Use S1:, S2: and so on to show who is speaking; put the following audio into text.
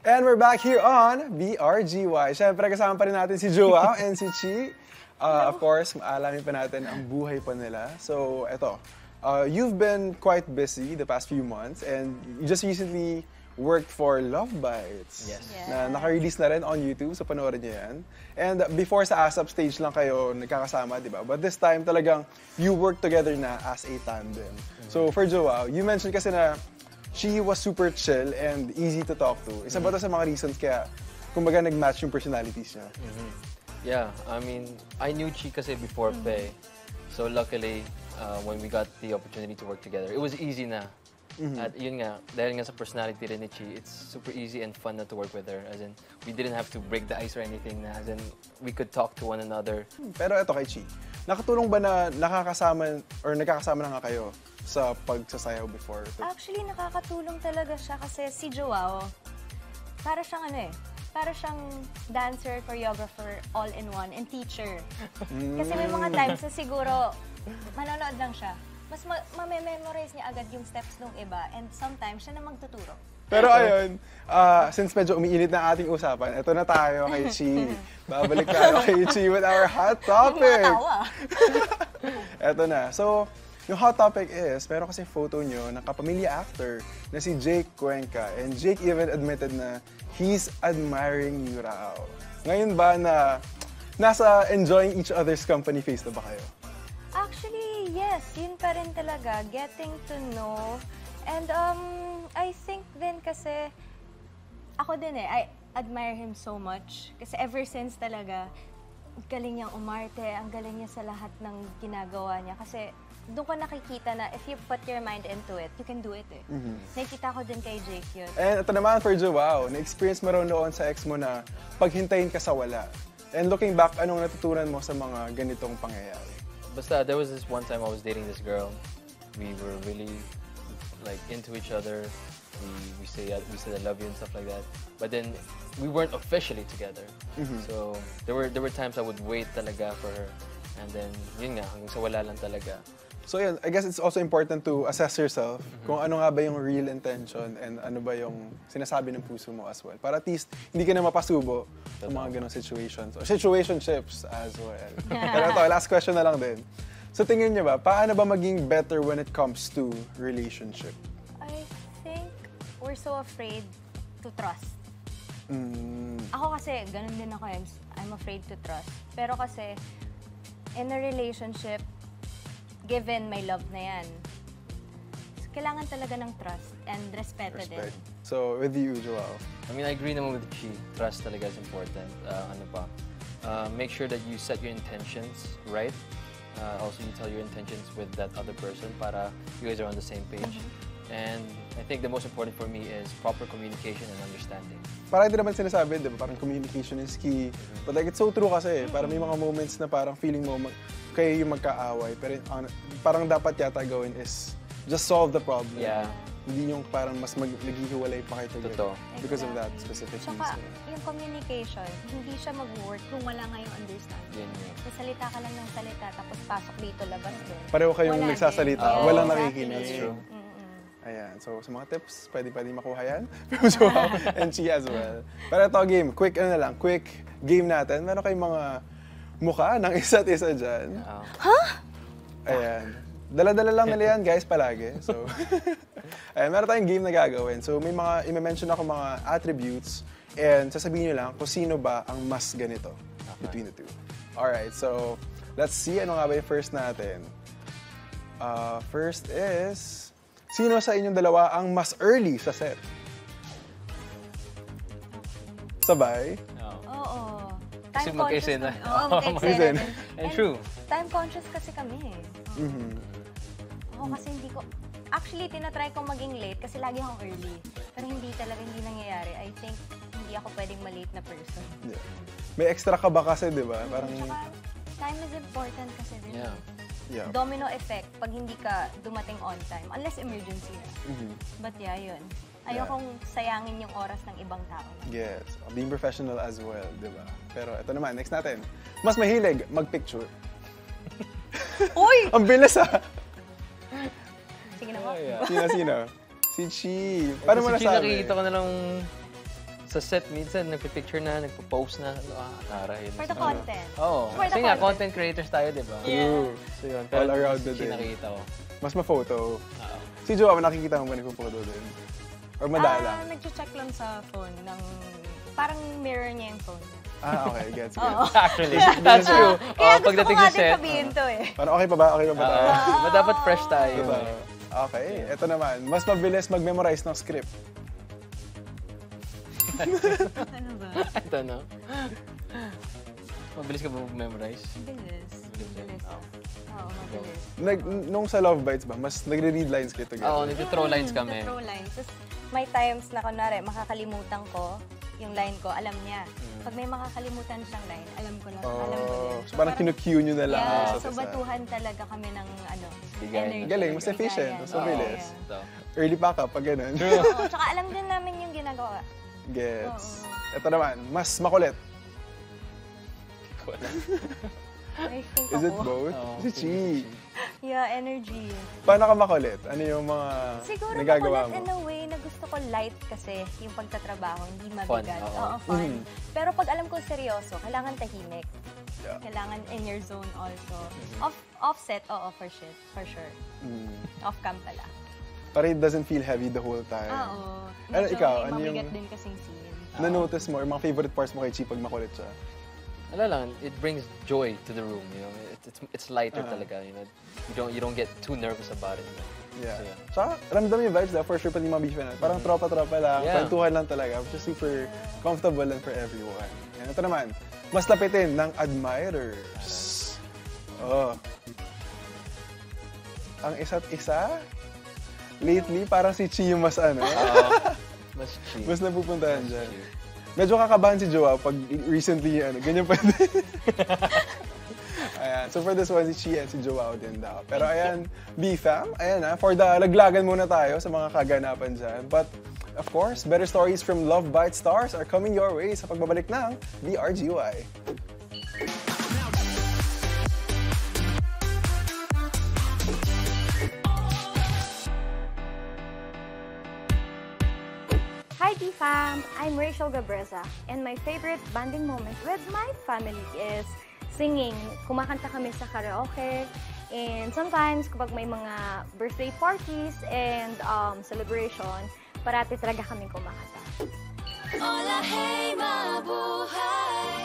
S1: And we're back here on BRGY. Siyempre, kasama pa rin natin si Joao and si Chi. Uh, of course, maalamin pa natin ang buhay pa nila. So, eto. Uh, you've been quite busy the past few months and you just recently worked for Love Bites.
S2: Yes.
S1: Na naka-release na rin on YouTube, so panoorin niyo yan. And before sa ASAP stage lang kayo nagkakasama, di ba? But this time talagang you work together na as a tandem. So for Joao, you mentioned kasi na she was super chill and easy to talk to. Isa ba to sa mga reasons kaya kumbaga nag-match yung personalities niya?
S2: Yeah, I mean, I knew Chi kasi before
S3: Mm-hmm.
S2: Pe. So luckily, uh, when we got the opportunity to work together, it was easy na.
S1: Mm-hmm.
S2: At yun nga, dahil nga sa personality rin ni Chi, it's super easy and fun na to work with her. As in, we didn't have to break the ice or anything na. As in, we could talk to one another.
S1: Pero eto kay Chi, nakatulong ba na nakakasama or nagkakasama na nga kayo sa pagsasayaw before?
S3: Actually, nakakatulong talaga siya kasi si Joao, para siyang ano eh, para siyang dancer, choreographer, all-in-one, and teacher. Kasi may mga times na siguro, manonood lang siya. Mas ma- mamememorize niya agad yung steps ng iba and sometimes siya na magtuturo.
S1: Pero ayun, ah, since medyo umiinit na ating usapan, eto na tayo kay Chi. Babalik tayo kay Chi with our hot topic.
S3: Matawa.
S1: Eto na. So, yung hot topic is, meron kasi photo nyo ng kapamilya actor na si Jake Cuenca. And Jake even admitted na he's admiring you raw. Ngayon ba na nasa enjoying each other's company face na ba kayo?
S3: Actually, yes. Yun pa rin talaga. Getting to know. And um, I think din kasi, ako din eh, I admire him so much. Kasi ever since talaga, galing niyang umarte, ang galing niya sa lahat ng ginagawa niya. Kasi doon ko nakikita na if you put your mind into it, you can do it eh. Nakikita ko din kay Jake yun.
S1: And ito naman for Joao, na-experience mo raw noon sa ex mo na paghintayin ka sa wala. And looking back, anong natutunan mo sa mga ganitong pangyayari?
S2: Basta, there was this one time I was dating this girl. We were really like into each other. We we say we said I love you and stuff like that. But then we weren't officially together. So there were there were times I would wait talaga for her, and then yun nga hanggang sa wala lang talaga.
S1: So yun, I guess it's also important to assess yourself kung ano nga ba yung real intention and ano ba yung sinasabi ng puso mo as well. Para at least hindi ka na mapasubo sa mga ganong situations or situationships as well. Pero ito, last question na lang din. So tingin niyo ba, paano ba maging better when it comes to relationship?
S3: We're so afraid to trust.
S1: Mm,
S3: Ako kasi, ganun din ako. I'm, I'm afraid to trust. Pero kasi, in a relationship, given my love na yan, kailangan talaga ng trust and respeto din.
S1: respect. So with you, Joao.
S2: I mean, I agree naman with Chi. Trust talaga is important. Uh, ano pa? Uh, make sure that you set your intentions right. Uh, also, you tell your intentions with that other person para you guys are on the same page. And I think the most important for me is proper communication and understanding.
S1: Parang hindi naman sinasabi, di ba? Parang communication is key. But like, it's so true kasi. Parang may mga moments na parang feeling mo mag, kayo yung magkaaway. Pero on- parang dapat yata gawin is just solve the problem.
S2: Yeah.
S1: Hindi yung parang mas mag, naghihiwalay pa kayo together.
S2: Totoo.
S1: Because of that specific
S3: Tsaka,
S1: reason.
S3: yung communication, hindi siya mag-work kung wala nga yung understanding.
S2: Yun yun.
S3: Nasalita ka lang ng salita, tapos pasok dito, labas doon.
S1: Pareho kayong
S3: Wala
S1: nagsasalita, walang
S3: Exactly.
S1: nakikinig.
S2: That's true.
S3: Mm-mm.
S1: Ayan. So, sa mga tips, pwede pwede makuha yan. From Joao and Chi as well. Pero ito, game. Quick, ano na lang, quick game natin. Meron kayong mga mukha ng isa't isa dyan.
S2: Uh,
S1: Ayan. Dala-dala lang nila yan, guys, palagi. So, ayan, meron tayong game na gagawin. So, may mga, i-mention ako mga attributes and sasabihin nyo lang kung sino ba ang mas ganito between the two. Alright, so, let's see. Ano nga ba yung first natin? Uh, first is, sino sa inyong dalawa ang mas early sa set? Sabay?
S3: Oo.
S2: Kasi
S3: Time conscious
S2: magkaisena.
S3: kami. Oo,
S1: magkaisena.
S2: And true.
S3: Time conscious kasi kami eh.
S1: Mhm.
S3: Ako kasi hindi ko... Actually, tinatry kong maging late kasi lagi akong early. Pero hindi talaga, hindi nangyayari. I think hindi ako pwedeng malate na person.
S1: Yeah. May extra ka ba kasi, di ba? Parang,
S3: Tsaka, time is important kasi din.
S2: yeah.
S1: Yeah.
S3: Domino effect pag hindi ka dumating on time. Unless emergency na.
S1: Mhm.
S3: But yeah, yun. Ayokong sayangin yung oras ng ibang tao.
S1: Yes, being professional as well, di ba? Pero ito naman, next natin. Mas mahilig mag-picture.
S3: Uy!
S1: Ang bilis ah!
S3: Sige na po.
S2: Oh, yeah.
S1: Sino, sino? Si Chi. Paano mo
S2: si Chi
S1: nasabi?
S2: nakikita ko na lang sa set, minsan nagpipicture na, nagpo-post na. Ano, ah, taray.
S3: For the content.
S2: Oo.
S3: For the
S2: Kasi nga,
S3: content.
S2: content creators tayo, di ba?
S1: True.
S2: So yun.
S1: All around the din.
S2: nakita ko.
S1: Mas ma-photo.
S2: Oo.
S1: Si Jowa, nakikita mo ba nagpo-photo din? Or madala?
S3: Ah, nag-check lang sa phone ng... Parang mirror niya yung phone niya.
S1: Ah, okay. Gets,
S3: Oo.
S1: gets.
S2: Actually, that's true.
S3: Kaya
S2: Oo,
S3: gusto ko
S2: pagdating
S3: nga
S2: sa
S3: din
S2: set,
S3: sabihin to eh.
S1: Parang okay pa ba? Okay pa ba tayo?
S2: But dapat fresh tayo.
S1: Diba? Okay, ito naman. Mas mabilis mag-memorize ng script.
S3: Ano ba?
S2: I don't know. Mabilis ka ba memorize
S3: Bilis. Bilis. Oo, mabilis.
S1: Nag, nung sa Love Bites ba, mas nagre-read lines kayo together?
S2: Oo, nagtithrow lines kami.
S3: Throw lines. Tapos, may times na kunwari, makakalimutan ko yung line ko, alam niya.
S2: Mm.
S3: Pag may makakalimutan siyang line, alam ko na, alam ko din.
S1: Oh, so parang kinu-cue nyo na lang.
S3: Yeah, so
S1: isa.
S3: batuhan talaga kami ng ano,
S2: Bigayan.
S3: energy.
S1: Galing, mas efficient, mas mabilis.
S2: So,
S1: Early pack up, pag ganun.
S3: Oo, tsaka alam din namin yung ginagawa.
S1: Gets. Ito naman, mas makulit.
S2: hindi ko alam.
S3: I think
S1: Is it both?
S2: Oo,
S1: si Chi.
S3: Yeah, energy.
S1: Paano ka makulit? Ano yung mga
S3: Siguro
S1: nagagawa
S3: makulit
S1: mo?
S3: in a way na gusto ko light kasi yung pagtatrabaho, hindi mabigat.
S2: oo.
S3: Oo, fun.
S1: Mhm.
S3: Pero pag alam ko seryoso, kailangan tahimik.
S1: Yeah.
S3: Kailangan in your zone also.
S2: Mm-hmm.
S3: Off offset, oo, for sure. For sure.
S1: Mm.
S3: Off cam pala.
S1: Para it doesn't feel heavy the whole time.
S3: Ah, Oo.
S1: Ano,
S3: Medyo
S1: ikaw, ano
S3: mabigat
S1: yung-
S3: din kasing scene.
S1: Na-notice mo, or mga favorite parts mo kay Chi pag makulit siya?
S2: Wala lang, it brings joy to the room, you know. It, it's it's lighter
S1: Ah.
S2: talaga, you know. You don't you don't get too nervous about it. You know?
S1: Yeah.
S2: So, yeah.
S1: Tsaka, ramdam yung vibes na for sure pati yung mga beef na. Parang tropa-tropa lang,
S2: Yeah.
S1: kwentuhan lang talaga, which is super comfortable and for everyone. Yan, ito naman, mas lapitin ng admirers. Oh. Ang isa't isa, lately, parang si Chi yung mas ano,
S2: Ah, mas cheap.
S1: mas napupuntahan
S2: Mas
S1: dyan.
S2: cheap.
S1: Medyo kakabahan si Joao pag recently, ano, ganyan pa din. ayan. So for this one, si Chi and si Joao din daw. Pero ayan, B-Fam, ayan ha, for the laglagan muna tayo sa mga kaganapan dyan. But of course, better stories from Love Bite Stars are coming your way sa pagbabalik ng BRGY.
S4: Fam I'm Rachel Gabreza, and my favorite bonding moment with my family is singing. Kumakanta kami sa karaoke, and sometimes kapag may mga birthday parties and um, celebration, parati talaga kami kumakanta.
S5: Hola, hey, mabuhay